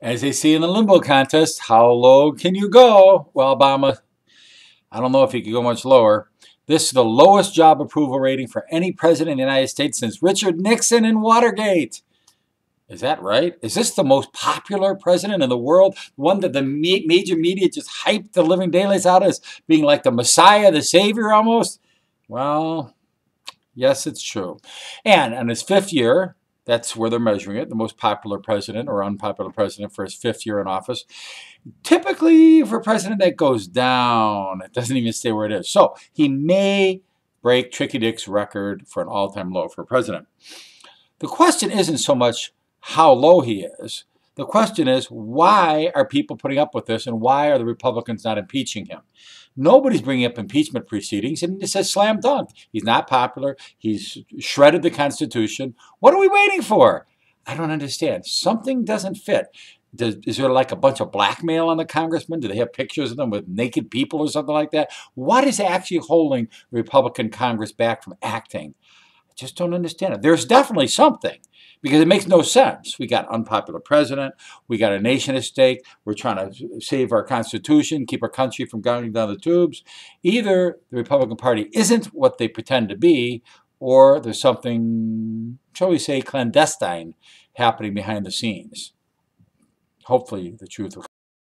As they see in the limbo contest, how low can you go? Well, Obama, I don't know if he could go much lower. This is the lowest job approval rating for any president in the United States since Richard Nixon in Watergate. Is that right? Is this the most popular president in the world? One that the major media just hyped the living daylights out as being like the Messiah, the Savior almost? Well, yes, it's true. And in his fifth year, that's where they're measuring it, the most popular president or unpopular president for his fifth year in office. Typically, for a president, that goes down. It doesn't even stay where it is. So he may break Tricky Dick's record for an all-time low for president. The question isn't so much how low he is. The question is, why are people putting up with this and why are the Republicans not impeaching him? Nobody's bringing up impeachment proceedings, and it says slam dunk. He's not popular. He's shredded the Constitution. What are we waiting for? I don't understand. Something doesn't fit. Does, is there like a bunch of blackmail on the congressman? Do they have pictures of them with naked people or something like that? What is actually holding Republican Congress back from acting? I just don't understand it. There's definitely something because it makes no sense. We got unpopular president. We got a nation at stake. We're trying to save our Constitution, keep our country from going down the tubes. Either the Republican Party isn't what they pretend to be, or there's something, shall we say, clandestine happening behind the scenes. Hopefully the truth will